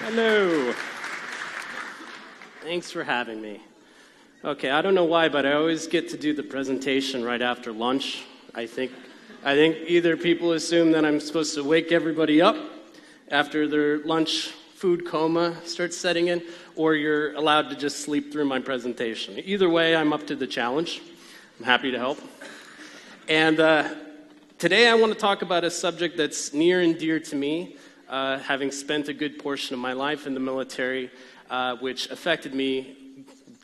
Hello. Thanks for having me. Okay, I don't know why, but I always get to do the presentation right after lunch. I think, I think either people assume that I'm supposed to wake everybody up after their lunch food coma starts setting in, or you're allowed to just sleep through my presentation. Either way, I'm up to the challenge. I'm happy to help. And uh, today I want to talk about a subject that's near and dear to me, uh, having spent a good portion of my life in the military, uh, which affected me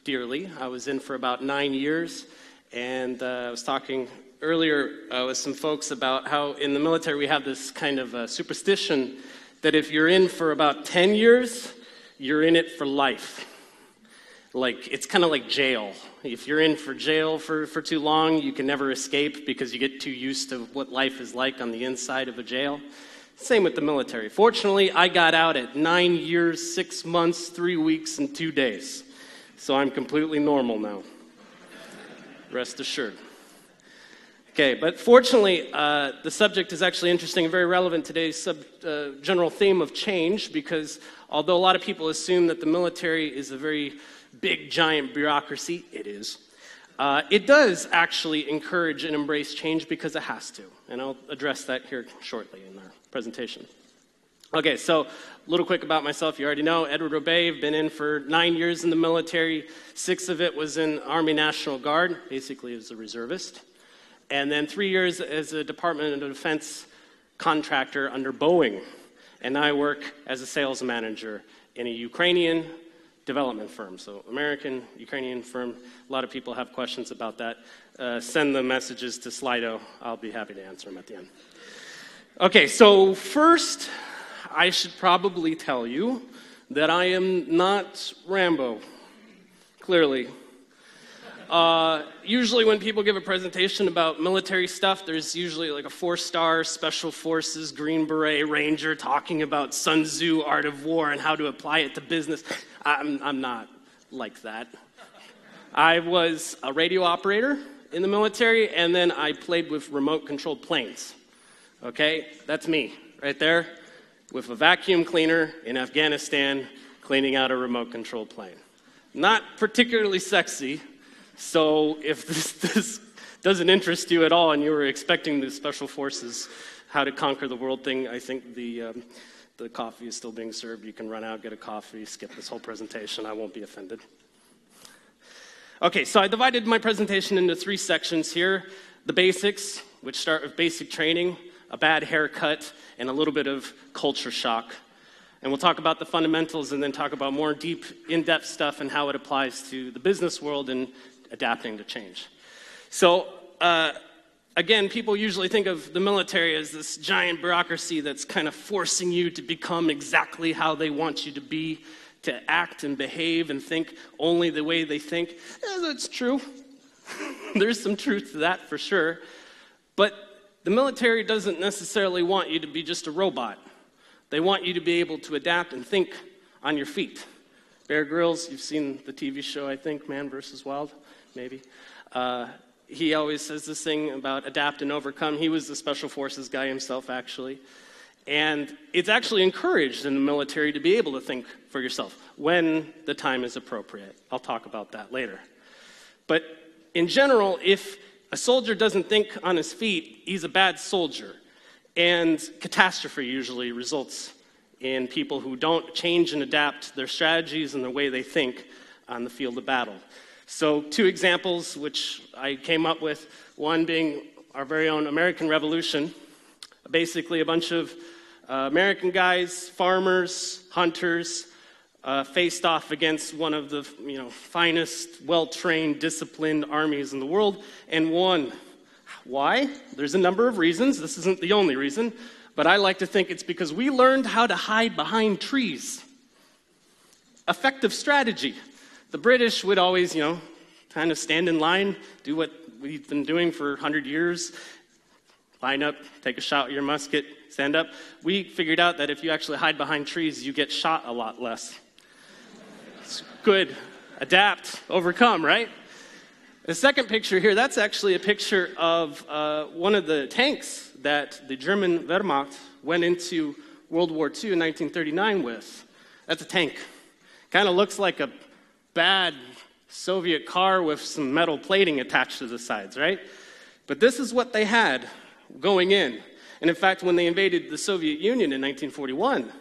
dearly. I was in for about nine years, and uh, I was talking earlier uh, with some folks about how in the military we have this kind of uh, superstition that if you're in for about 10 years, you're in it for life. Like, it's kind of like jail. If you're in for jail for, for too long, you can never escape because you get too used to what life is like on the inside of a jail. Same with the military. Fortunately, I got out at nine years, six months, three weeks, and two days. So I'm completely normal now. Rest assured. Okay, but fortunately, uh, the subject is actually interesting and very relevant today's sub, uh, general theme of change because although a lot of people assume that the military is a very big, giant bureaucracy, it is. Uh, it does actually encourage and embrace change because it has to. And I'll address that here shortly in our presentation. Okay, so a little quick about myself. You already know Edward Robe. I've been in for nine years in the military. Six of it was in Army National Guard, basically as a reservist and then three years as a Department of Defense contractor under Boeing. And I work as a sales manager in a Ukrainian development firm. So, American, Ukrainian firm. A lot of people have questions about that. Uh, send the messages to Slido. I'll be happy to answer them at the end. Okay, so first, I should probably tell you that I am not Rambo. Clearly, uh, usually, when people give a presentation about military stuff, there's usually like a four star special forces Green Beret Ranger talking about Sun Tzu, Art of War, and how to apply it to business. I'm, I'm not like that. I was a radio operator in the military, and then I played with remote controlled planes. Okay? That's me right there with a vacuum cleaner in Afghanistan cleaning out a remote controlled plane. Not particularly sexy, so if this, this doesn't interest you at all and you were expecting the special forces, how to conquer the world thing, I think the, um, the coffee is still being served. You can run out, get a coffee, skip this whole presentation. I won't be offended. Okay, so I divided my presentation into three sections here the basics, which start with basic training, a bad haircut, and a little bit of culture shock. And we'll talk about the fundamentals and then talk about more deep, in depth stuff and how it applies to the business world and adapting to change. So, uh, again, people usually think of the military as this giant bureaucracy that's kind of forcing you to become exactly how they want you to be, to act and behave and think only the way they think. Yeah, that's true. There's some truth to that for sure. But the military doesn't necessarily want you to be just a robot. They want you to be able to adapt and think on your feet. Bear Grylls, you've seen the TV show, I think, Man vs. Wild maybe. Uh, he always says this thing about adapt and overcome. He was the special forces guy himself, actually. And it's actually encouraged in the military to be able to think for yourself when the time is appropriate. I'll talk about that later. But in general, if a soldier doesn't think on his feet, he's a bad soldier. And catastrophe usually results in people who don't change and adapt their strategies and the way they think on the field of battle. So, two examples which I came up with one being our very own American Revolution. Basically, a bunch of uh, American guys, farmers, hunters, uh, faced off against one of the you know, finest, well trained, disciplined armies in the world and won. Why? There's a number of reasons. This isn't the only reason, but I like to think it's because we learned how to hide behind trees. Effective strategy. The British would always, you know, kind of stand in line, do what we've been doing for 100 years line up, take a shot with your musket, stand up. We figured out that if you actually hide behind trees, you get shot a lot less. It's good. Adapt, overcome, right? The second picture here, that's actually a picture of uh, one of the tanks that the German Wehrmacht went into World War II in 1939 with. That's a tank. Kind of looks like a bad Soviet car with some metal plating attached to the sides, right? But this is what they had going in. And in fact, when they invaded the Soviet Union in 1941,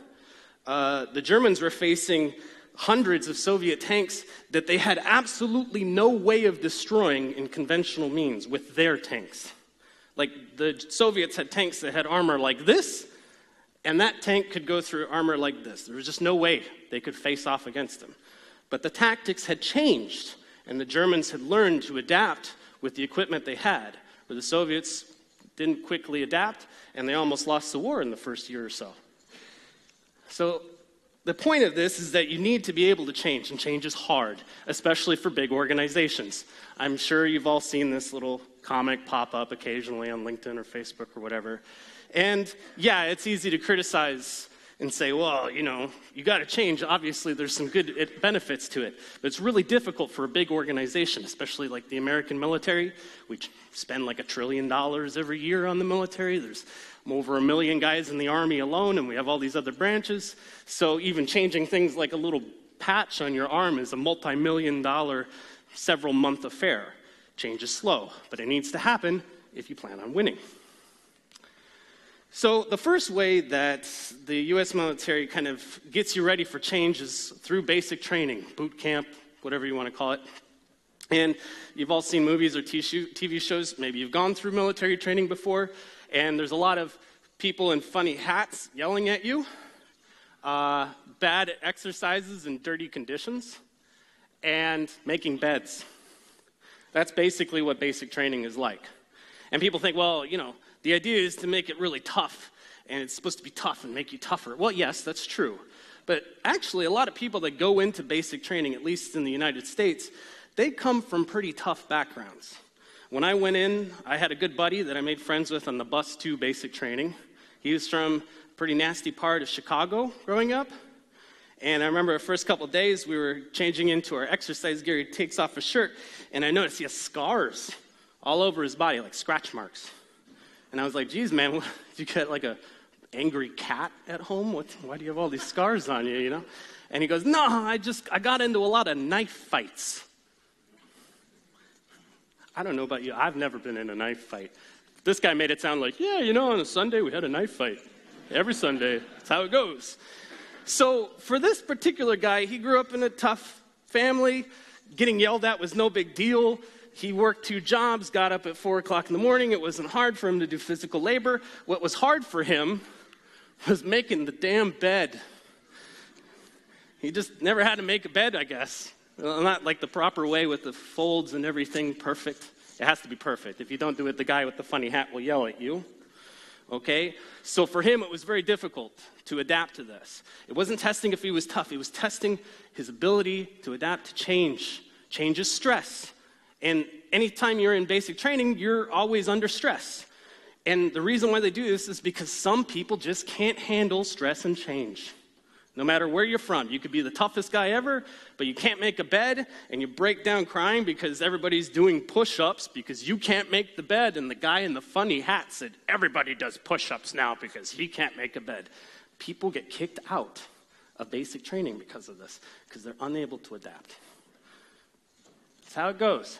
uh, the Germans were facing hundreds of Soviet tanks that they had absolutely no way of destroying in conventional means with their tanks. Like the Soviets had tanks that had armor like this, and that tank could go through armor like this. There was just no way they could face off against them. But the tactics had changed, and the Germans had learned to adapt with the equipment they had, where the Soviets didn't quickly adapt, and they almost lost the war in the first year or so. So the point of this is that you need to be able to change, and change is hard, especially for big organizations. I'm sure you've all seen this little comic pop up occasionally on LinkedIn or Facebook or whatever. And yeah, it's easy to criticize and say, well, you know, you got to change. Obviously, there's some good benefits to it. But it's really difficult for a big organization, especially like the American military. which spend like a trillion dollars every year on the military. There's over a million guys in the army alone, and we have all these other branches. So even changing things like a little patch on your arm is a multi million dollar, several month affair. Change is slow, but it needs to happen if you plan on winning. So, the first way that the US military kind of gets you ready for change is through basic training, boot camp, whatever you want to call it. And you've all seen movies or TV shows, maybe you've gone through military training before, and there's a lot of people in funny hats yelling at you, uh, bad exercises in dirty conditions, and making beds. That's basically what basic training is like. And people think, well, you know, the idea is to make it really tough, and it's supposed to be tough and make you tougher. Well, yes, that's true. But actually, a lot of people that go into basic training, at least in the United States, they come from pretty tough backgrounds. When I went in, I had a good buddy that I made friends with on the bus to basic training. He was from a pretty nasty part of Chicago growing up. And I remember the first couple days we were changing into our exercise gear. He takes off his shirt, and I noticed he has scars all over his body, like scratch marks. And I was like, geez, man, what, did you get like a angry cat at home? Why do you have all these scars on you, you know? And he goes, no, I just, I got into a lot of knife fights. I don't know about you, I've never been in a knife fight. This guy made it sound like, yeah, you know, on a Sunday we had a knife fight. Every Sunday, that's how it goes. So for this particular guy, he grew up in a tough family. Getting yelled at was no big deal. He worked two jobs, got up at four o'clock in the morning. It wasn't hard for him to do physical labor. What was hard for him was making the damn bed. He just never had to make a bed, I guess. Well, not like the proper way with the folds and everything perfect. It has to be perfect. If you don't do it, the guy with the funny hat will yell at you. Okay? So for him, it was very difficult to adapt to this. It wasn't testing if he was tough, it was testing his ability to adapt to change. Change is stress. And anytime you're in basic training, you're always under stress. And the reason why they do this is because some people just can't handle stress and change. No matter where you're from, you could be the toughest guy ever, but you can't make a bed and you break down crying because everybody's doing push ups because you can't make the bed. And the guy in the funny hat said, Everybody does push ups now because he can't make a bed. People get kicked out of basic training because of this, because they're unable to adapt. That's how it goes.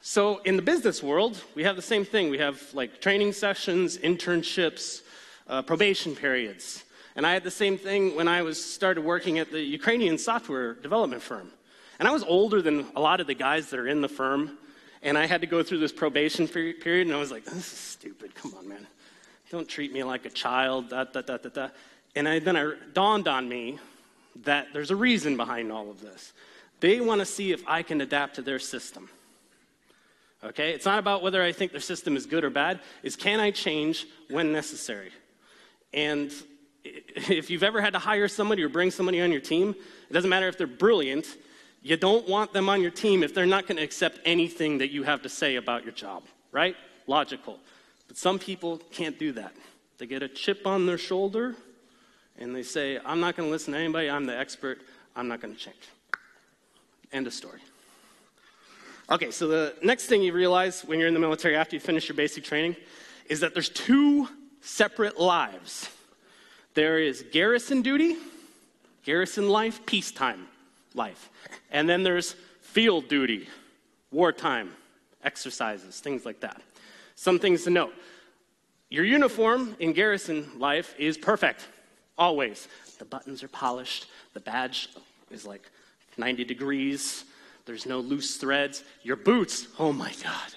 So, in the business world, we have the same thing. We have like training sessions, internships, uh, probation periods. And I had the same thing when I was started working at the Ukrainian software development firm. And I was older than a lot of the guys that are in the firm. And I had to go through this probation period, and I was like, this is stupid. Come on, man. Don't treat me like a child. Da, da, da, da, da. And I, then it dawned on me that there's a reason behind all of this. They want to see if I can adapt to their system. Okay? It's not about whether I think their system is good or bad, is can I change when necessary? And if you've ever had to hire somebody or bring somebody on your team, it doesn't matter if they're brilliant, you don't want them on your team if they're not going to accept anything that you have to say about your job, right? Logical. But some people can't do that. They get a chip on their shoulder and they say, I'm not going to listen to anybody, I'm the expert, I'm not going to change. End of story. Okay, so the next thing you realize when you're in the military after you finish your basic training is that there's two separate lives there is garrison duty garrison life, peacetime life. And then there's field duty, wartime, exercises, things like that. Some things to note. Your uniform in garrison life is perfect, always. The buttons are polished, the badge is like 90 degrees, there's no loose threads. Your boots, oh my God,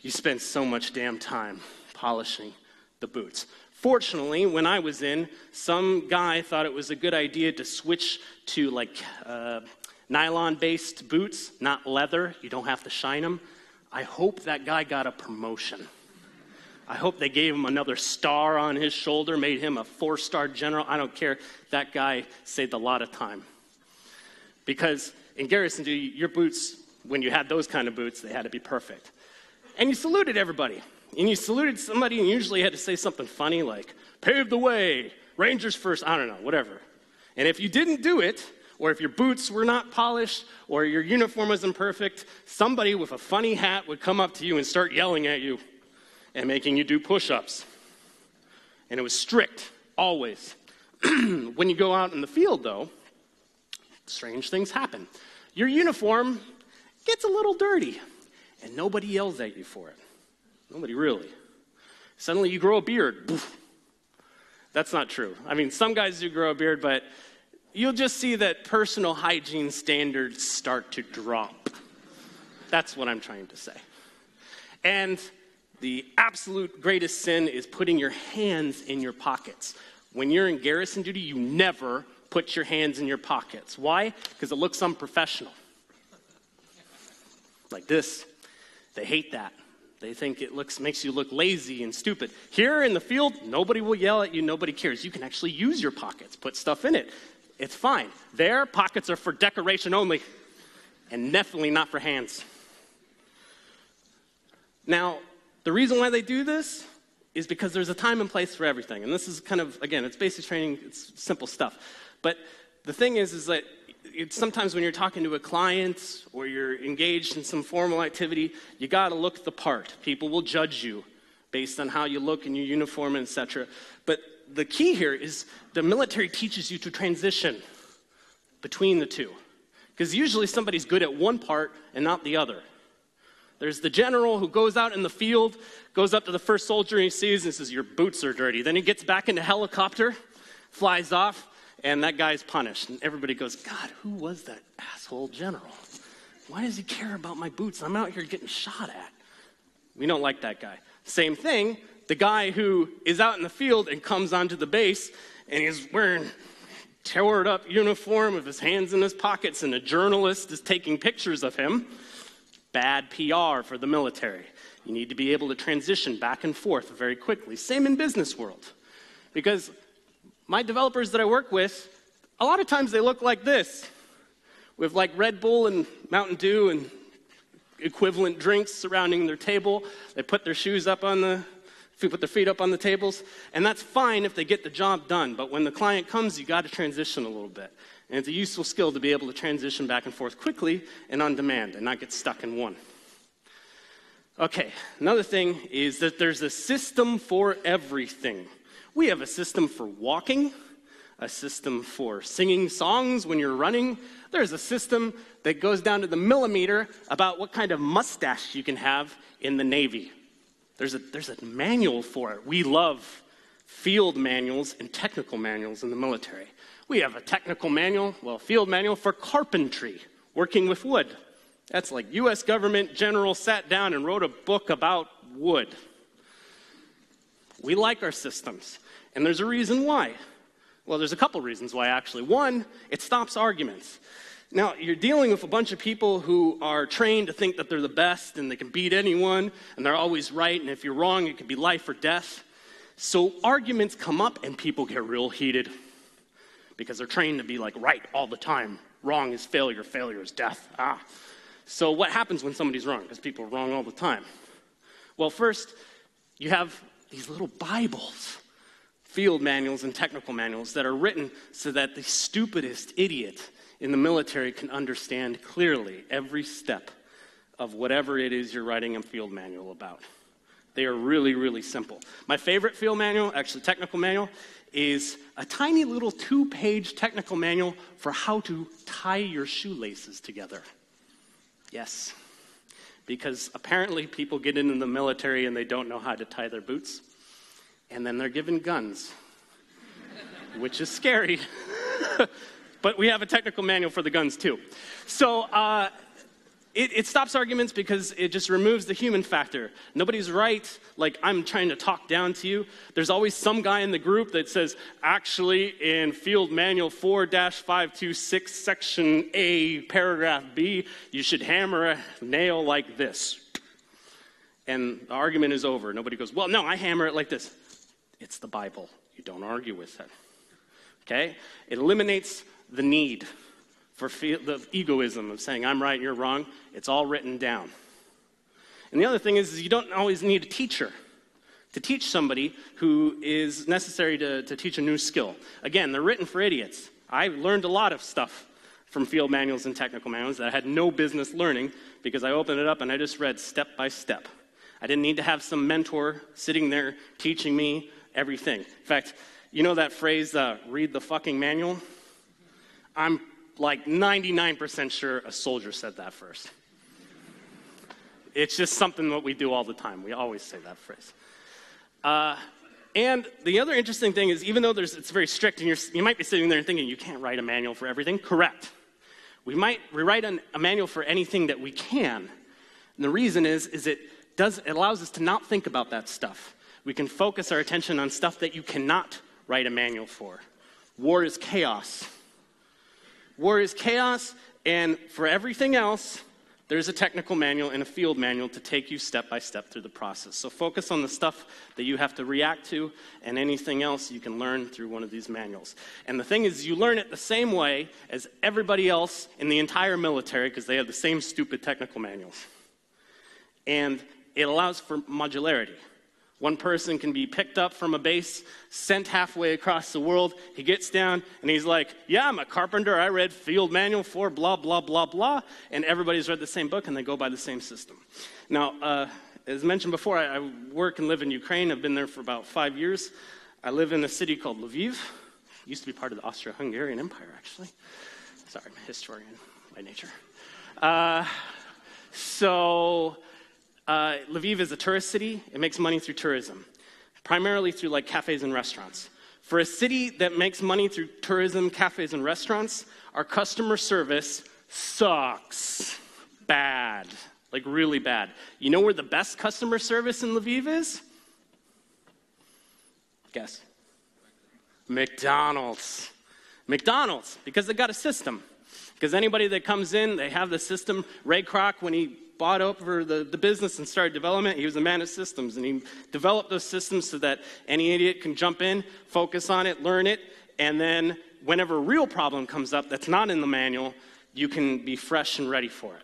you spend so much damn time polishing the boots. Fortunately, when I was in, some guy thought it was a good idea to switch to like uh, nylon based boots, not leather. You don't have to shine them. I hope that guy got a promotion. I hope they gave him another star on his shoulder, made him a four star general. I don't care. That guy saved a lot of time. Because in garrison your boots, when you had those kind of boots, they had to be perfect. And you saluted everybody. And you saluted somebody and usually had to say something funny like, pave the way, Rangers first, I don't know, whatever. And if you didn't do it, or if your boots were not polished, or your uniform wasn't perfect, somebody with a funny hat would come up to you and start yelling at you and making you do push ups. And it was strict, always. when you go out in the field, though, strange things happen. Your uniform gets a little dirty, and nobody yells at you for it. Nobody really. Suddenly you grow a beard. That's not true. I mean, some guys do grow a beard, but you'll just see that personal hygiene standards start to drop. That's what I'm trying to say. And the absolute greatest sin is putting your hands in your pockets. When you're in garrison duty, you never put your hands in your pockets. Why? Because it looks unprofessional. Like this. They hate that. They think it looks, makes you look lazy and stupid. Here in the field, nobody will yell at you, nobody cares. You can actually use your pockets, put stuff in it. It's fine. Their pockets are for decoration only, and definitely not for hands. Now, the reason why they do this is because there's a time and place for everything. And this is kind of, again, it's basic training, it's simple stuff. But the thing is, is that sometimes when you're talking to a client or you're engaged in some formal activity, you got to look the part. People will judge you based on how you look in your uniform, and etc. But the key here is the military teaches you to transition between the two. Because usually somebody's good at one part and not the other. There's the general who goes out in the field, goes up to the first soldier he sees and says, Your boots are dirty. Then he gets back in the helicopter, flies off, and that guy's punished. And everybody goes, God, who was that asshole general? Why does he care about my boots? I'm out here getting shot at. We don't like that guy. Same thing, the guy who is out in the field and comes onto the base and he's wearing tore up uniform with his hands in his pockets and a journalist is taking pictures of him. Bad PR for the military. You need to be able to transition back and forth very quickly. Same in business world. Because my developers that I work with, a lot of times they look like this with like Red Bull and Mountain Dew and equivalent drinks surrounding their table. They put their shoes up on the put their feet up on the tables, and that's fine if they get the job done. But when the client comes, you got to transition a little bit. And it's a useful skill to be able to transition back and forth quickly and on demand and not get stuck in one. Okay, another thing is that there's a system for everything. We have a system for walking, a system for singing songs when you're running. There's a system that goes down to the millimeter about what kind of mustache you can have in the Navy. There's a, there's a manual for it. We love field manuals and technical manuals in the military. We have a technical manual, well, field manual for carpentry, working with wood. That's like US government general sat down and wrote a book about wood. We like our systems, and there's a reason why. Well, there's a couple reasons why, actually. One, it stops arguments. Now, you're dealing with a bunch of people who are trained to think that they're the best and they can beat anyone and they're always right, and if you're wrong, it could be life or death. So, arguments come up and people get real heated because they're trained to be like right all the time. Wrong is failure, failure is death. Ah. So, what happens when somebody's wrong? Because people are wrong all the time. Well, first, you have these little Bibles, field manuals and technical manuals that are written so that the stupidest idiot in the military can understand clearly every step of whatever it is you're writing a field manual about. They are really, really simple. My favorite field manual, actually technical manual, is a tiny little two page technical manual for how to tie your shoelaces together. Yes, because apparently people get into the military and they don't know how to tie their boots, and then they're given guns, which is scary. but we have a technical manual for the guns too. So, uh, it, it, stops arguments because it just removes the human factor. Nobody's right, like I'm trying to talk down to you. There's always some guy in the group that says, actually, in Field Manual 4 526, Section A, Paragraph B, you should hammer a nail like this. And the argument is over. Nobody goes, well, no, I hammer it like this. It's the Bible. You don't argue with it. Okay? It eliminates the need for the egoism of saying, I'm right, you're wrong. It's all written down. And the other thing is, is you don't always need a teacher to teach somebody who is necessary to, to teach a new skill. Again, they're written for idiots. I learned a lot of stuff from field manuals and technical manuals that I had no business learning because I opened it up and I just read step by step. I didn't need to have some mentor sitting there teaching me everything. In fact, you know that phrase, uh, read the fucking manual? I'm like 99% sure a soldier said that first. It's just something that we do all the time. We always say that phrase. Uh, and the other interesting thing is, even though it's very strict, and you might be sitting there and thinking, you can't write a manual for everything. Correct. We might rewrite an, a manual for anything that we can. And the reason is, is it, does, it allows us to not think about that stuff. We can focus our attention on stuff that you cannot write a manual for. War is chaos. War is chaos, and for everything else, there's a technical manual and a field manual to take you step by step through the process. So focus on the stuff that you have to react to, and anything else you can learn through one of these manuals. And the thing is, you learn it the same way as everybody else in the entire military because they have the same stupid technical manuals. And it allows for modularity. One person can be picked up from a base, sent halfway across the world. He gets down and he's like, Yeah, I'm a carpenter. I read field manual for blah, blah, blah, blah. And everybody's read the same book and they go by the same system. Now, uh, as mentioned before, I, I, work and live in Ukraine. I've been there for about five years. I live in a city called Lviv. It used to be part of the Austro Hungarian Empire, actually. Sorry, I'm a historian by nature. Uh, so, uh, Lviv is a tourist city. It makes money through tourism, primarily through like cafes and restaurants. For a city that makes money through tourism, cafes, and restaurants, our customer service sucks. Bad. Like, really bad. You know where the best customer service in Lviv is? Guess. McDonald's. McDonald's, because they got a system. Because anybody that comes in, they have the system. Ray Kroc, when he bought over the, the business and started development. He was a man of systems, and he developed those systems so that any idiot can jump in, focus on it, learn it, and then whenever a real problem comes up that's not in the manual, you can be fresh and ready for it.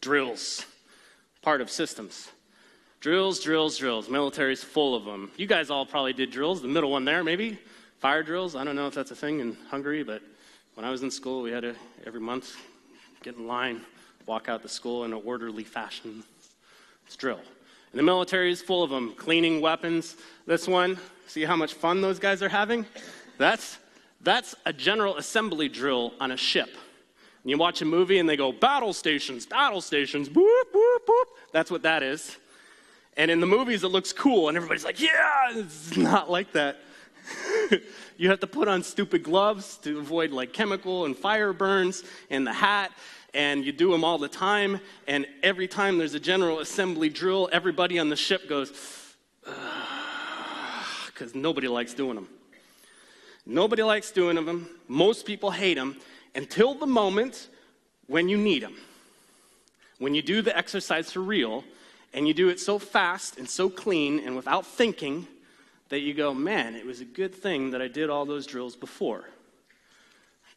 Drills, part of systems. Drills, drills, drills. Military's full of them. You guys all probably did drills. The middle one there, maybe? Fire drills. I don't know if that's a thing in Hungary, but when I was in school, we had to, every month, get in line, walk out the school in an orderly fashion. It's drill. And the military is full of them, cleaning weapons. This one, see how much fun those guys are having? That's, that's a general assembly drill on a ship. And you watch a movie and they go, battle stations, battle stations, boop, boop, boop. That's what that is. And in the movies, it looks cool, and everybody's like, yeah, it's not like that. you have to put on stupid gloves to avoid like chemical and fire burns and the hat and you do them all the time and every time there's a general assembly drill everybody on the ship goes because nobody likes doing them nobody likes doing them most people hate them until the moment when you need them when you do the exercise for real and you do it so fast and so clean and without thinking that you go, man, it was a good thing that I did all those drills before.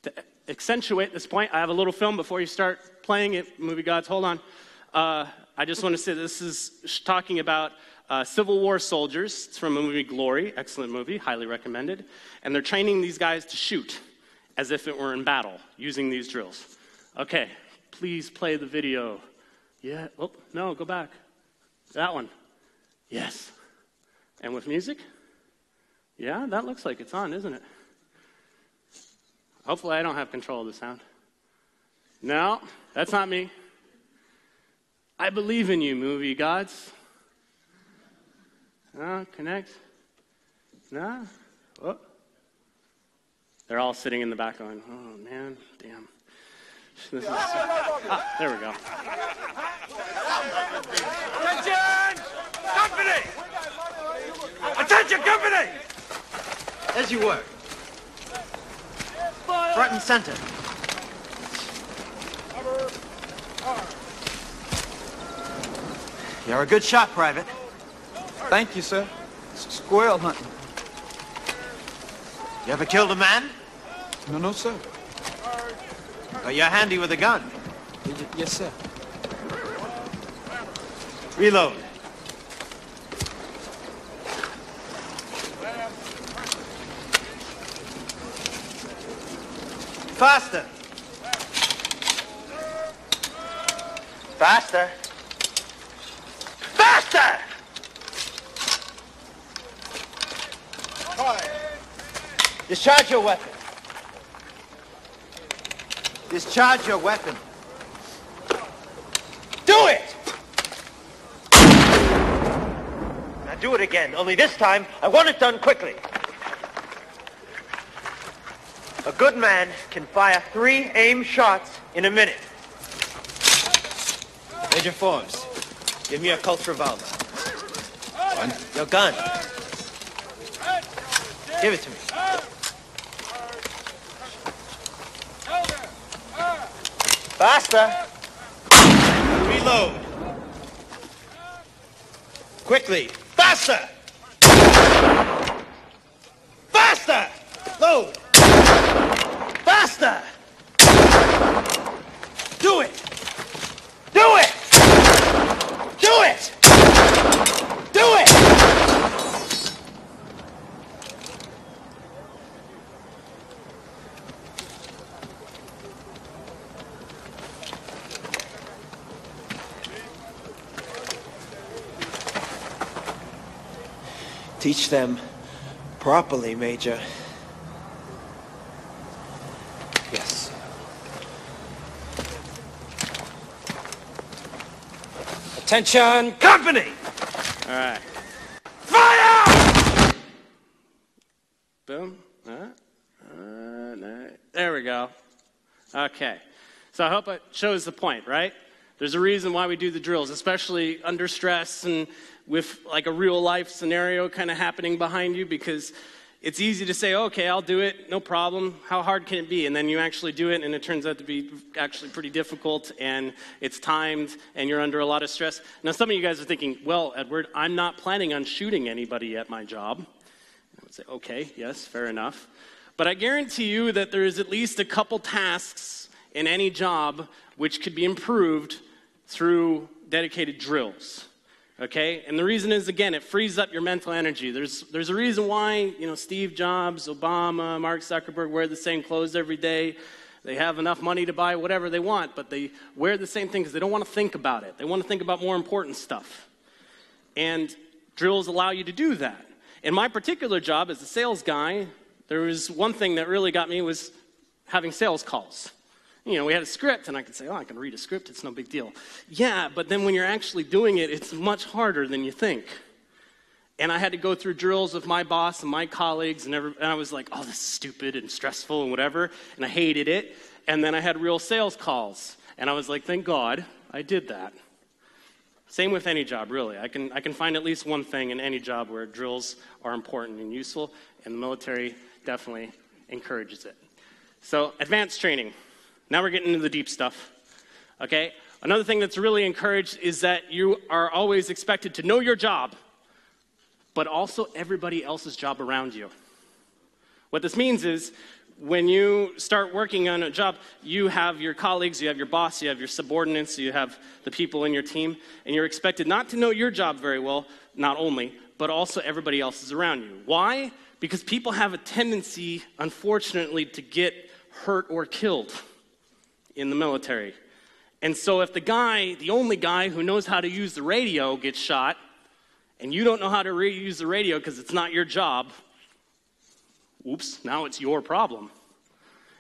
To accentuate this point, I have a little film before you start playing it, movie gods. Hold on. Uh, I just want to say this is talking about uh, Civil War soldiers. It's from a movie Glory, excellent movie, highly recommended. And they're training these guys to shoot as if it were in battle using these drills. Okay, please play the video. Yeah, oh, no, go back. That one. Yes. And with music? Yeah, that looks like it's on, isn't it? Hopefully, I don't have control of the sound. No, that's not me. I believe in you, movie gods. No, connect. No. Oh. They're all sitting in the back going, oh man, damn. This is, ah, there we go. Attention! Company! Attention, company! As you were. Front and center. You're a good shot, Private. Thank you, sir. S- Squirrel hunting. You ever killed a man? No, no, sir. But you're handy with a gun. Y- y- yes, sir. Reload. Faster. Faster. Faster! Discharge your weapon. Discharge your weapon. Do it! Now do it again, only this time I want it done quickly. A good man can fire three aim shots in a minute. Major Forbes, give me a Colt revolver. One. Your gun. Give it to me. Faster. Reload. Quickly. Faster. Faster. Load. Faster. Do it. Do it. Do it. Do it. Teach them properly, Major. Attention, company! All right. Fire! Boom. Uh, uh, no. There we go. Okay. So I hope it shows the point, right? There's a reason why we do the drills, especially under stress and with like a real life scenario kind of happening behind you, because it's easy to say, oh, okay, I'll do it, no problem. How hard can it be? And then you actually do it, and it turns out to be actually pretty difficult, and it's timed, and you're under a lot of stress. Now, some of you guys are thinking, well, Edward, I'm not planning on shooting anybody at my job. I would say, okay, yes, fair enough. But I guarantee you that there is at least a couple tasks in any job which could be improved through dedicated drills. Okay? And the reason is again, it frees up your mental energy. There's there's a reason why, you know, Steve Jobs, Obama, Mark Zuckerberg wear the same clothes every day. They have enough money to buy whatever they want, but they wear the same thing because they don't want to think about it. They want to think about more important stuff. And drills allow you to do that. In my particular job as a sales guy, there was one thing that really got me was having sales calls. You know, we had a script, and I could say, oh, I can read a script, it's no big deal. Yeah, but then when you're actually doing it, it's much harder than you think. And I had to go through drills with my boss and my colleagues, and, every, and I was like, oh, this is stupid and stressful and whatever, and I hated it. And then I had real sales calls, and I was like, thank God I did that. Same with any job, really. I can, I can find at least one thing in any job where drills are important and useful, and the military definitely encourages it. So, advanced training. Now we're getting into the deep stuff. Okay? Another thing that's really encouraged is that you are always expected to know your job, but also everybody else's job around you. What this means is when you start working on a job, you have your colleagues, you have your boss, you have your subordinates, you have the people in your team, and you're expected not to know your job very well, not only, but also everybody else's around you. Why? Because people have a tendency, unfortunately, to get hurt or killed in the military. And so if the guy, the only guy who knows how to use the radio, gets shot, and you don't know how to re- use the radio because it's not your job, oops, now it's your problem.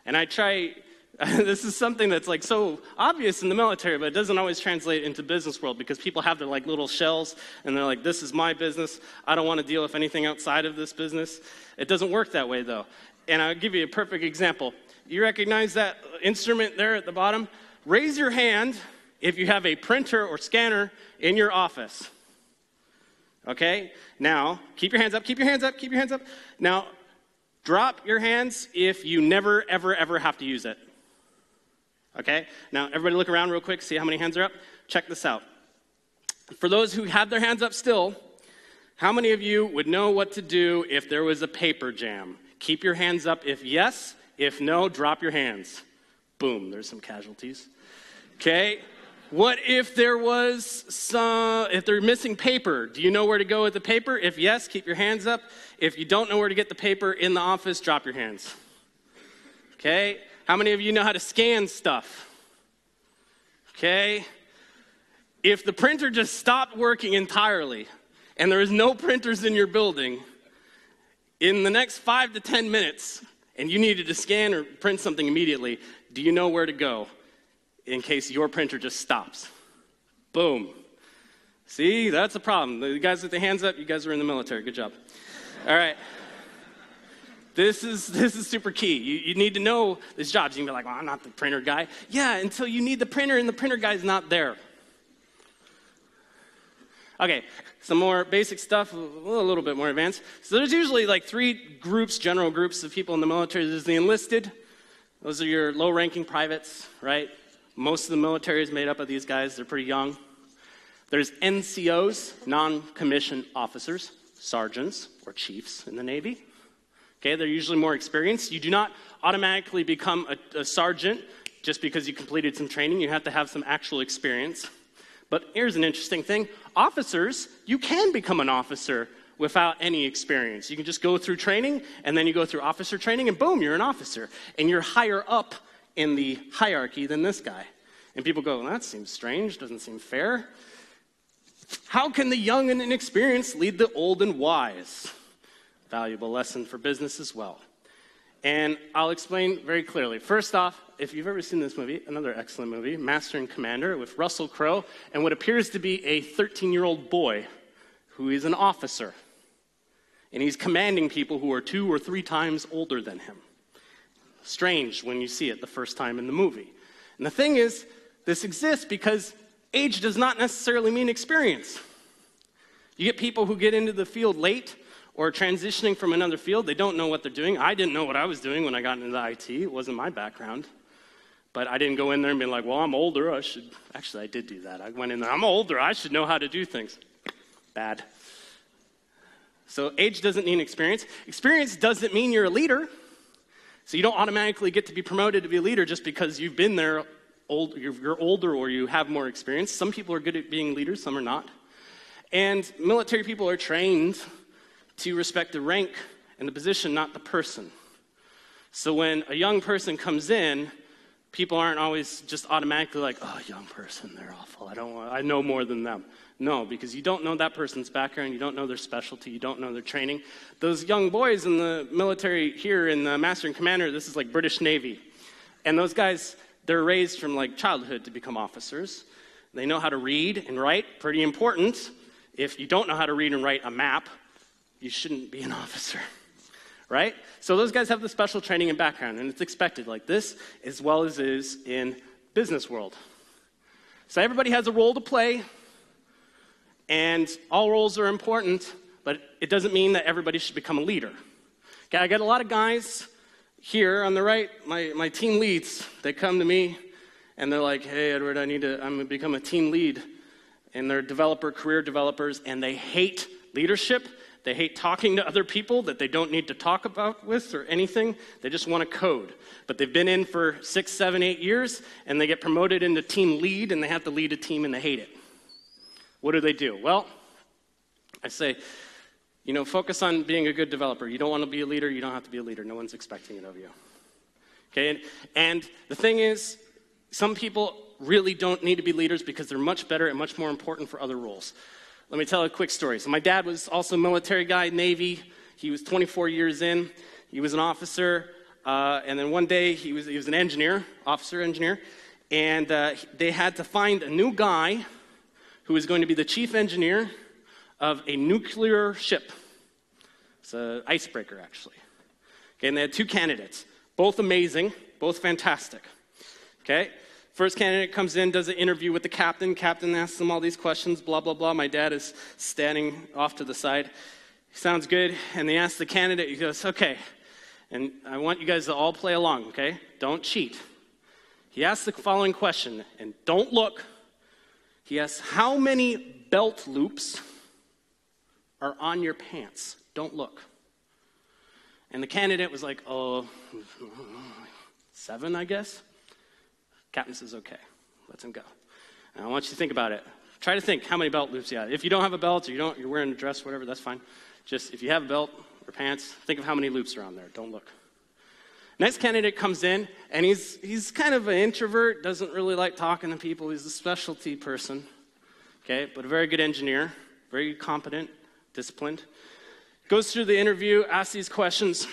And I try, this is something that's like so obvious in the military, but it doesn't always translate into business world because people have their like little shells and they're like, this is my business. I don't want to deal with anything outside of this business. It doesn't work that way though. And I'll give you a perfect example. You recognize that instrument there at the bottom? Raise your hand if you have a printer or scanner in your office. Okay? Now, keep your hands up, keep your hands up, keep your hands up. Now, drop your hands if you never, ever, ever have to use it. Okay? Now, everybody look around real quick, see how many hands are up. Check this out. For those who have their hands up still, how many of you would know what to do if there was a paper jam? Keep your hands up if yes. If no, drop your hands. Boom, there's some casualties. Okay? What if there was some, if they're missing paper? Do you know where to go with the paper? If yes, keep your hands up. If you don't know where to get the paper in the office, drop your hands. Okay? How many of you know how to scan stuff? Okay? If the printer just stopped working entirely and there is no printers in your building, in the next five to 10 minutes, and you needed to scan or print something immediately, do you know where to go in case your printer just stops? Boom. See, that's a problem. The guys with the hands up, you guys are in the military. Good job. All right. This is, this is super key. You, you need to know this job. You can be like, well, I'm not the printer guy. Yeah, until you need the printer and the printer guy's not there. Okay, some more basic stuff, a little bit more advanced. So there's usually like three groups, general groups of people in the military. There's the enlisted. Those are your low-ranking privates, right? Most of the military is made up of these guys. They're pretty young. There's NCOs, non-commissioned officers, sergeants or chiefs in the Navy. Okay, they're usually more experienced. You do not automatically become a, a sergeant just because you completed some training. You have to have some actual experience. But here's an interesting thing officers, you can become an officer without any experience. You can just go through training, and then you go through officer training, and boom, you're an officer. And you're higher up in the hierarchy than this guy. And people go, well, that seems strange, doesn't seem fair. How can the young and inexperienced lead the old and wise? Valuable lesson for business as well. And I'll explain very clearly. First off, if you've ever seen this movie, another excellent movie, Master and Commander with Russell Crowe and what appears to be a 13 year old boy who is an officer. And he's commanding people who are two or three times older than him. Strange when you see it the first time in the movie. And the thing is, this exists because age does not necessarily mean experience. You get people who get into the field late or transitioning from another field. They don't know what they're doing. I didn't know what I was doing when I got into IT, it wasn't my background. But I didn't go in there and be like, well, I'm older. I should. Actually, I did do that. I went in there, I'm older. I should know how to do things. Bad. So, age doesn't mean experience. Experience doesn't mean you're a leader. So, you don't automatically get to be promoted to be a leader just because you've been there, old, you're older or you have more experience. Some people are good at being leaders, some are not. And military people are trained to respect the rank and the position, not the person. So when a young person comes in, people aren't always just automatically like, "Oh, young person, they're awful. I don't want I know more than them." No, because you don't know that person's background, you don't know their specialty, you don't know their training. Those young boys in the military here in the Master and Commander, this is like British Navy. And those guys, they're raised from like childhood to become officers. They know how to read and write, pretty important. If you don't know how to read and write a map, you shouldn't be an officer. Right? So those guys have the special training and background, and it's expected like this, as well as is in business world. So everybody has a role to play, and all roles are important, but it doesn't mean that everybody should become a leader. Okay, I got a lot of guys here on the right, my, my team leads, they come to me and they're like, hey, Edward, I need to, I'm gonna become a team lead. And they're developer, career developers, and they hate leadership they hate talking to other people that they don't need to talk about with or anything. They just want to code. But they've been in for six, seven, eight years, and they get promoted into team lead, and they have to lead a team, and they hate it. What do they do? Well, I say, you know, focus on being a good developer. You don't want to be a leader, you don't have to be a leader. No one's expecting it of you. Okay? And, the thing is, some people really don't need to be leaders because they're much better and much more important for other roles. Let me tell a quick story. So, my dad was also a military guy, Navy. He was 24 years in. He was an officer. Uh, and then one day, he was, he was an engineer, officer engineer. And uh, they had to find a new guy who was going to be the chief engineer of a nuclear ship. It's an icebreaker, actually. Okay, and they had two candidates, both amazing, both fantastic. Okay, First candidate comes in, does an interview with the captain. Captain asks him all these questions, blah, blah, blah. My dad is standing off to the side. Sounds good. And they ask the candidate, he goes, okay, and I want you guys to all play along, okay? Don't cheat. He asks the following question, and don't look. He asks, how many belt loops are on your pants? Don't look. And the candidate was like, oh, seven, I guess. Captain says, okay, lets him go. And I want you to think about it. Try to think how many belt loops you have. If you don't have a belt or you don't, you're wearing a dress, whatever, that's fine. Just if you have a belt or pants, think of how many loops are on there. Don't look. Next candidate comes in, and he's, he's kind of an introvert, doesn't really like talking to people. He's a specialty person, okay, but a very good engineer, very competent, disciplined. Goes through the interview, asks these questions.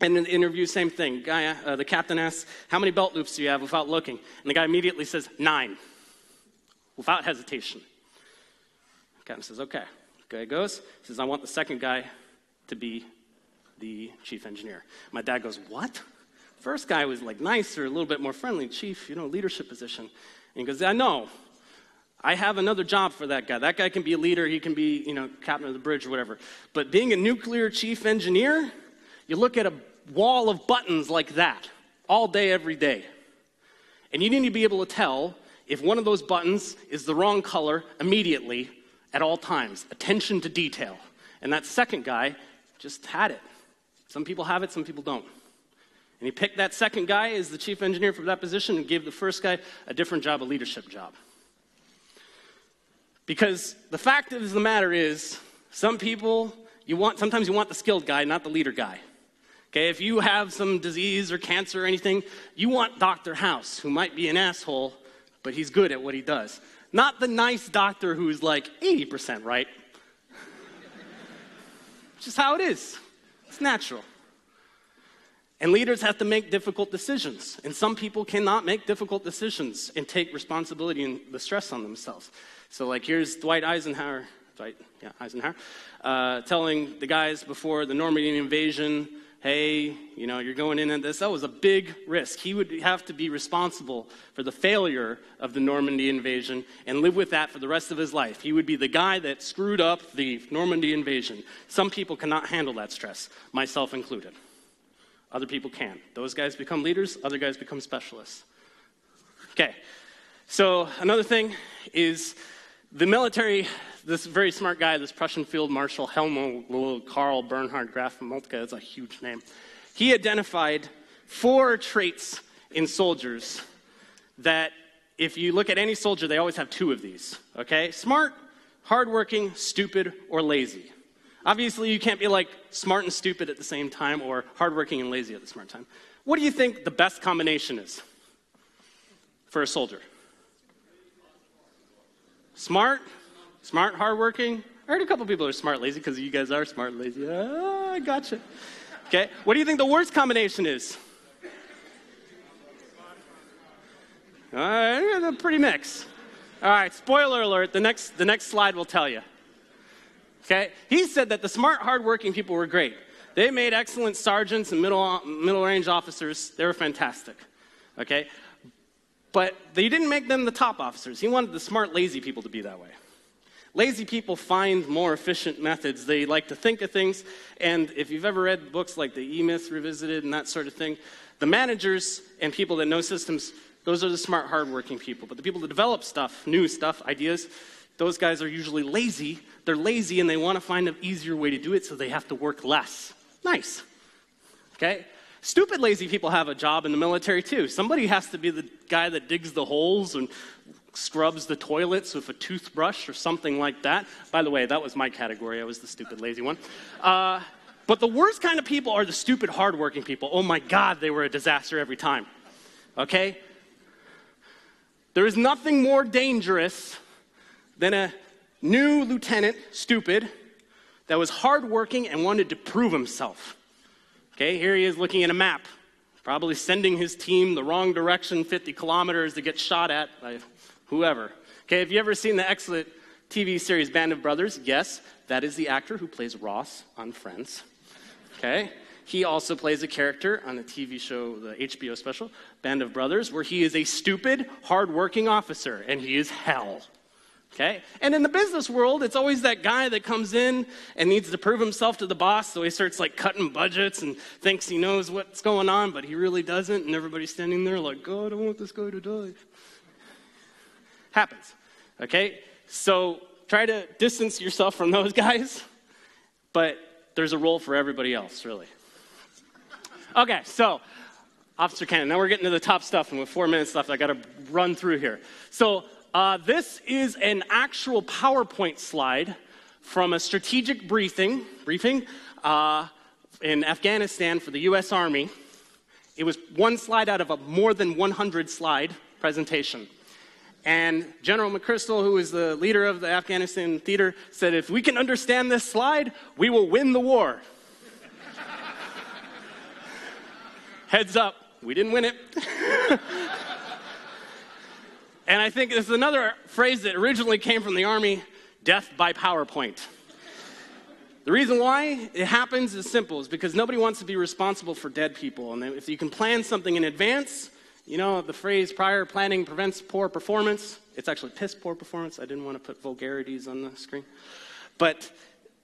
And in the interview, same thing. Guy, uh, the captain asks, How many belt loops do you have without looking? And the guy immediately says, Nine, without hesitation. The captain says, Okay. The guy goes, he says, I want the second guy to be the chief engineer. My dad goes, What? First guy was like nicer, a little bit more friendly, chief, you know, leadership position. And he goes, I know. I have another job for that guy. That guy can be a leader, he can be, you know, captain of the bridge or whatever. But being a nuclear chief engineer, you look at a wall of buttons like that all day, every day. And you need to be able to tell if one of those buttons is the wrong color immediately at all times. Attention to detail. And that second guy just had it. Some people have it, some people don't. And he picked that second guy as the chief engineer for that position and gave the first guy a different job, a leadership job. Because the fact of the matter is, some people, you want, sometimes you want the skilled guy, not the leader guy. Okay, if you have some disease or cancer or anything, you want Dr. House, who might be an asshole, but he's good at what he does. Not the nice doctor who's like 80% right. Just how it is. It's natural. And leaders have to make difficult decisions. And some people cannot make difficult decisions and take responsibility and the stress on themselves. So, like, here's Dwight Eisenhower, Dwight, yeah, Eisenhower, uh, telling the guys before the Normandy invasion hey, you know, you're going in at this. That was a big risk. He would have to be responsible for the failure of the Normandy invasion and live with that for the rest of his life. He would be the guy that screwed up the Normandy invasion. Some people cannot handle that stress, myself included. Other people can. Those guys become leaders, other guys become specialists. Okay, so another thing is the military this very smart guy, this Prussian field marshal Helmuth Karl Bernhard Graf Moltke, that's a huge name. He identified four traits in soldiers that, if you look at any soldier, they always have two of these. Okay? Smart, hardworking, stupid, or lazy. Obviously, you can't be like smart and stupid at the same time or hardworking and lazy at the same time. What do you think the best combination is for a soldier? Smart, Smart, hardworking. I heard a couple people are smart, lazy because you guys are smart, lazy. Oh, I gotcha. Okay, what do you think the worst combination is? All right, pretty mix. All right, spoiler alert. The next, the next slide will tell you. Okay, he said that the smart, hardworking people were great. They made excellent sergeants and middle, middle range officers. They were fantastic. Okay, but they didn't make them the top officers. He wanted the smart, lazy people to be that way. Lazy people find more efficient methods. They like to think of things. And if you've ever read books like the E Myth Revisited and that sort of thing, the managers and people that know systems, those are the smart, hardworking people. But the people that develop stuff, new stuff, ideas, those guys are usually lazy. They're lazy and they want to find an easier way to do it, so they have to work less. Nice. Okay? Stupid, lazy people have a job in the military too. Somebody has to be the guy that digs the holes and scrubs the toilets with a toothbrush or something like that. By the way, that was my category. I was the stupid, lazy one. Uh, but the worst kind of people are the stupid, hardworking people. Oh my God, they were a disaster every time. Okay? There is nothing more dangerous than a new lieutenant, stupid, that was hardworking and wanted to prove himself. Okay, here he is looking at a map, probably sending his team the wrong direction 50 kilometers to get shot at by whoever. Okay, have you ever seen the excellent TV series Band of Brothers? Yes, that is the actor who plays Ross on Friends. Okay, he also plays a character on the TV show, the HBO special, Band of Brothers, where he is a stupid, hardworking officer, and he is hell. Okay? And in the business world, it's always that guy that comes in and needs to prove himself to the boss, so he starts like cutting budgets and thinks he knows what's going on, but he really doesn't, and everybody's standing there like, God, I want this guy to die. Happens. Okay? So try to distance yourself from those guys, but there's a role for everybody else, really. Okay, so Officer Cannon, now we're getting to the top stuff, and with four minutes left, I got to run through here. So uh, this is an actual PowerPoint slide from a strategic briefing, briefing uh, in Afghanistan for the U.S. Army. It was one slide out of a more than 100 slide presentation. And General McChrystal, who is the leader of the Afghanistan theater, said, If we can understand this slide, we will win the war. Heads up, we didn't win it. And I think this is another phrase that originally came from the Army death by PowerPoint. The reason why it happens is simple is because nobody wants to be responsible for dead people. And if you can plan something in advance, you know, the phrase prior planning prevents poor performance. It's actually piss poor performance. I didn't want to put vulgarities on the screen. But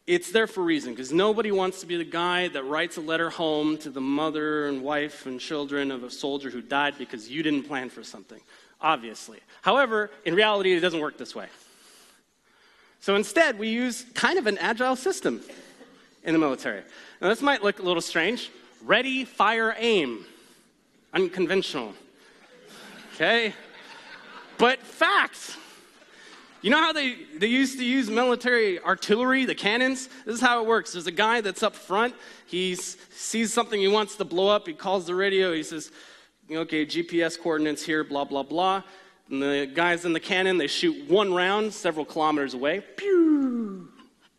it's there for a reason because nobody wants to be the guy that writes a letter home to the mother and wife and children of a soldier who died because you didn't plan for something obviously. However, in reality, it doesn't work this way. So instead, we use kind of an agile system in the military. Now, this might look a little strange ready, fire, aim. Unconventional. Okay? But facts. You know how they, they used to use military artillery, the cannons? This is how it works. There's a guy that's up front. He sees something he wants to blow up. He calls the radio. He says, okay, GPS coordinates here, blah, blah, blah. And the guys in the cannon, they shoot one round several kilometers away. Pew!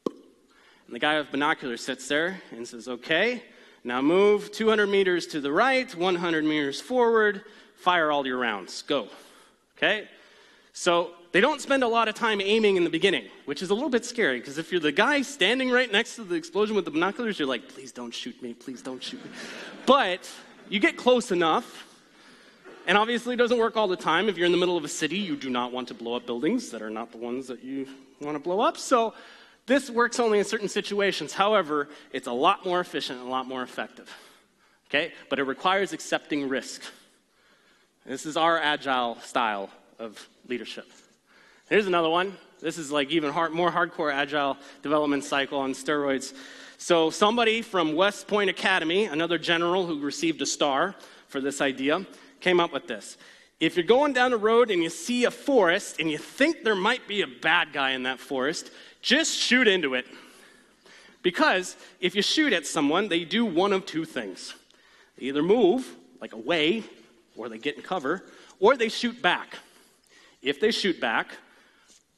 And the guy with binoculars sits there and says, okay, now move 200 meters to the right, 100 meters forward, fire all your rounds. Go. Okay? So they don't spend a lot of time aiming in the beginning, which is a little bit scary because if you're the guy standing right next to the explosion with the binoculars, you're like, please don't shoot me, please don't shoot me. But you get close enough and obviously, it doesn't work all the time. If you're in the middle of a city, you do not want to blow up buildings that are not the ones that you want to blow up. So, this works only in certain situations. However, it's a lot more efficient and a lot more effective. Okay? But it requires accepting risk. This is our agile style of leadership. Here's another one. This is like even hard, more hardcore agile development cycle on steroids. So, somebody from West Point Academy, another general who received a star for this idea, came up with this. If you're going down the road and you see a forest and you think there might be a bad guy in that forest, just shoot into it. Because if you shoot at someone, they do one of two things. They either move, like away, or they get in cover, or they shoot back. If they shoot back,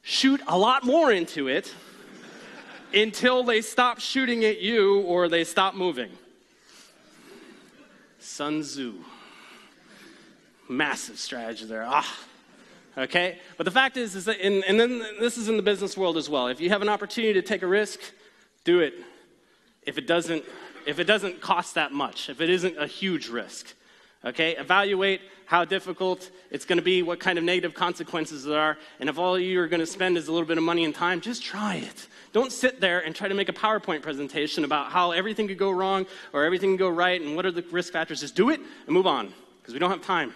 shoot a lot more into it until they stop shooting at you or they stop moving. Sun Tzu massive strategy there. Ah, okay? But the fact is, is that, in, and then this is in the business world as well. If you have an opportunity to take a risk, do it. If it doesn't, if it doesn't cost that much, if it isn't a huge risk, okay? Evaluate how difficult it's going to be, what kind of negative consequences there are, and if all you're going to spend is a little bit of money and time, just try it. Don't sit there and try to make a PowerPoint presentation about how everything could go wrong or everything could go right and what are the risk factors. Just do it and move on because we don't have time.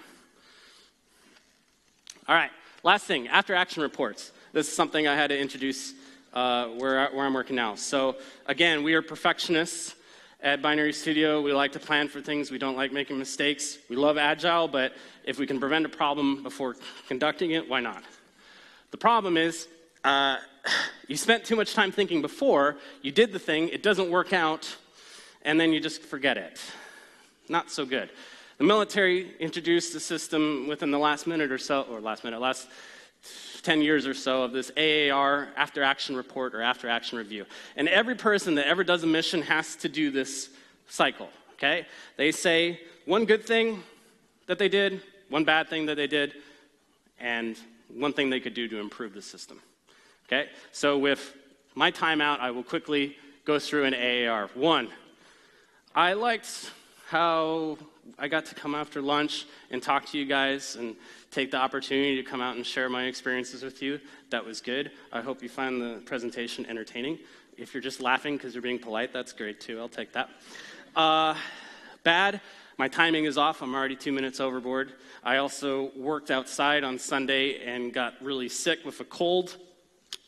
All right, last thing after action reports. This is something I had to introduce uh, where, where I'm working now. So, again, we are perfectionists at Binary Studio. We like to plan for things, we don't like making mistakes. We love agile, but if we can prevent a problem before conducting it, why not? The problem is, uh, you spent too much time thinking before, you did the thing, it doesn't work out, and then you just forget it. Not so good. The military introduced the system within the last minute or so, or last minute, last 10 years or so of this AAR, after action report or after action review. And every person that ever does a mission has to do this cycle, okay? They say one good thing that they did, one bad thing that they did, and one thing they could do to improve the system. Okay? So with my timeout, I will quickly go through an AAR. One, I liked how I got to come after lunch and talk to you guys and take the opportunity to come out and share my experiences with you. That was good. I hope you find the presentation entertaining. If you're just laughing because you're being polite, that's great too. I'll take that. Uh, bad, my timing is off. I'm already two minutes overboard. I also worked outside on Sunday and got really sick with a cold.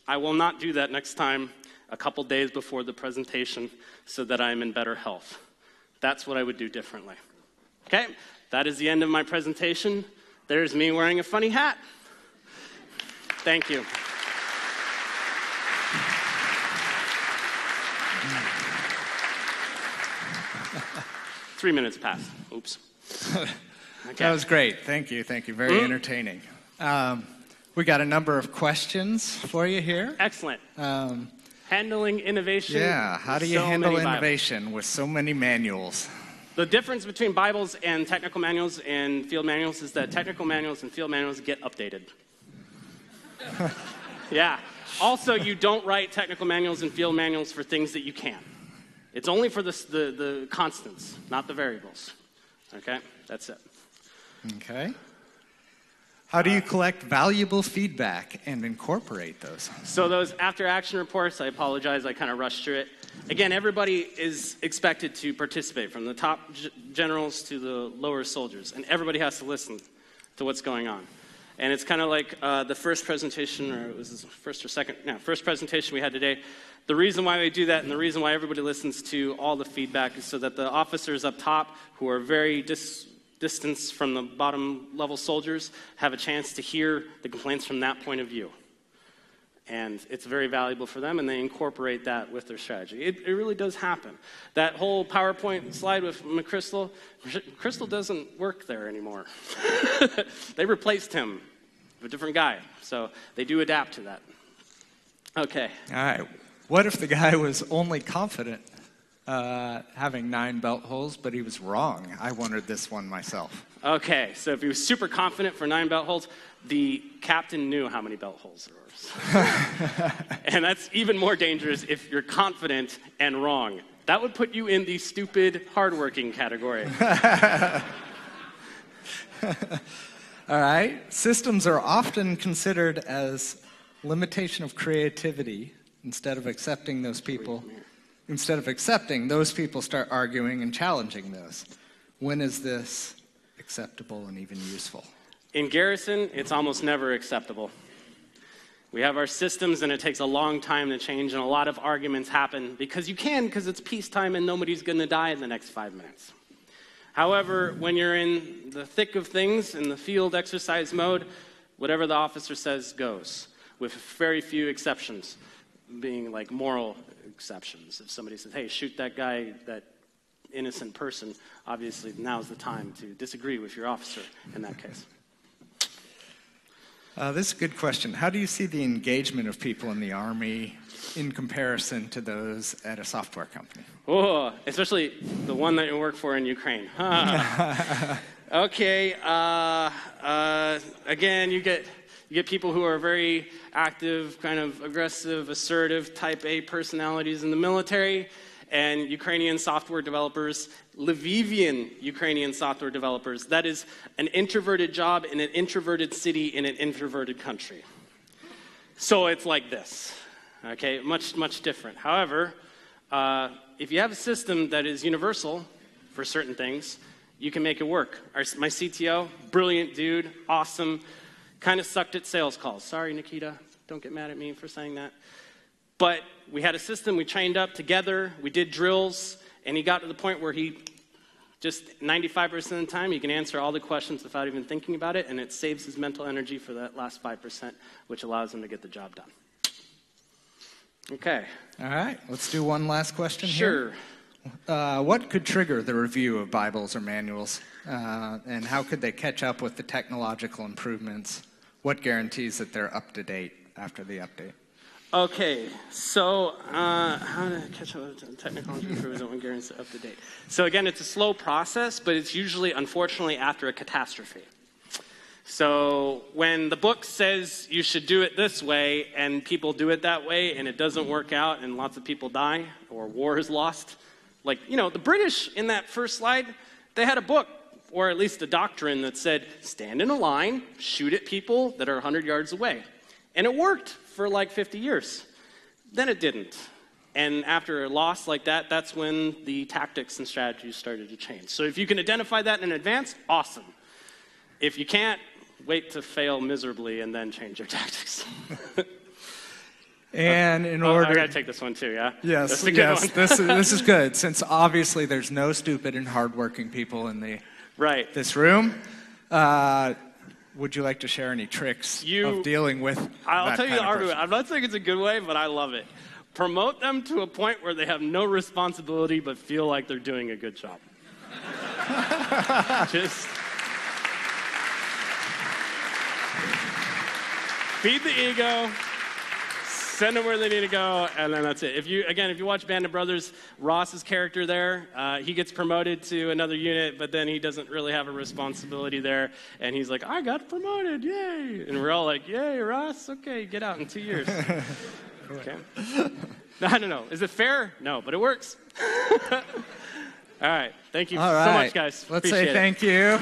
I will not do that next time, a couple days before the presentation, so that I'm in better health. That's what I would do differently. Okay, that is the end of my presentation. There's me wearing a funny hat. Thank you. Three minutes passed. Oops. Okay. That was great. Thank you. Thank you. Very entertaining. Um, we got a number of questions for you here. Excellent. Um, Handling innovation. yeah, how do you so handle many Bibles. innovation with so many manuals? The difference between Bibles and technical manuals and field manuals is that technical manuals and field manuals get updated. yeah. Also, you don't write technical manuals and field manuals for things that you can't. It's only for the, the, the constants, not the variables. Okay? That's it. Okay. How do you uh, collect valuable feedback and incorporate those? So those after action reports, I apologize, I kind of rushed through it. Again, everybody is expected to participate from the top generals to the lower soldiers, and everybody has to listen to what's going on. And it's kind of like uh, the first presentation, or it was the first or second, no, first presentation we had today. The reason why we do that and the reason why everybody listens to all the feedback is so that the officers up top, who are very dis- distance from the bottom level soldiers, have a chance to hear the complaints from that point of view and it's very valuable for them, and they incorporate that with their strategy. It, it really does happen. That whole PowerPoint slide with McChrystal, Crystal doesn't work there anymore. they replaced him with a different guy, so they do adapt to that. Okay. All right. What if the guy was only confident uh, having nine belt holes, but he was wrong? I wondered this one myself. Okay, so if he was super confident for nine belt holes, the captain knew how many belt holes there were. and that's even more dangerous if you're confident and wrong. That would put you in the stupid, hardworking category. All right. Systems are often considered as limitation of creativity instead of accepting those people. Instead of accepting, those people start arguing and challenging those. When is this acceptable and even useful? In Garrison, it's almost never acceptable. We have our systems, and it takes a long time to change, and a lot of arguments happen because you can, because it's peacetime and nobody's going to die in the next five minutes. However, when you're in the thick of things, in the field exercise mode, whatever the officer says goes, with very few exceptions, being like moral exceptions. If somebody says, hey, shoot that guy, that innocent person, obviously now's the time to disagree with your officer in that case. Uh, this is a good question. How do you see the engagement of people in the Army in comparison to those at a software company? Oh, especially the one that you work for in Ukraine. okay. Uh, uh, again, you get you get people who are very active, kind of aggressive, assertive, type A personalities in the military, and Ukrainian software developers, Lvivian Ukrainian software developers. That is an introverted job in an introverted city in an introverted country. So it's like this, okay? Much, much different. However, uh, if you have a system that is universal for certain things, you can make it work. Our, my CTO, brilliant dude, awesome, kind of sucked at sales calls. Sorry, Nikita, don't get mad at me for saying that. But we had a system, we trained up together, we did drills, and he got to the point where he just 95% of the time, he can answer all the questions without even thinking about it, and it saves his mental energy for that last 5%, which allows him to get the job done. Okay. All right, let's do one last question Sure. here. Uh, what could trigger the review of Bibles or manuals, uh, and how could they catch up with the technological improvements what guarantees that they're up to date after the update? Okay, so uh, how to catch up with technology improves when are up to date. So again, it's a slow process, but it's usually, unfortunately, after a catastrophe. So when the book says you should do it this way, and people do it that way, and it doesn't work out, and lots of people die, or war is lost, like you know, the British in that first slide, they had a book, or at least a doctrine that said, stand in a line, shoot at people that are 100 yards away, and it worked for like 50 years. Then it didn't. And after a loss like that, that's when the tactics and strategies started to change. So if you can identify that in advance, awesome. If you can't, wait to fail miserably and then change your tactics. And in Oh, order, I gotta take this one too, yeah? yes, That's a good yes, this, this is good. Since obviously there's no stupid and hardworking people in the right. this room, uh, would you like to share any tricks You- of dealing with? I'll tell you the argument. I'm not saying it's a good way, but I love it. Promote them to a point where they have no responsibility but feel like they're doing a good job. Just feed the ego, send them where they need to go, and then that's it. If you again, if you watch Band of Brothers, Ross's character there, uh, he gets promoted to another unit, but then he doesn't really have a responsibility there, and he's like, "I got promoted, yay!" And we're all like, "Yay, Ross! Okay, get out in two years." okay. I don't know. Is it fair? No, but it works. all right. Thank you All so right. much, guys. Let's Appreciate say it. thank you.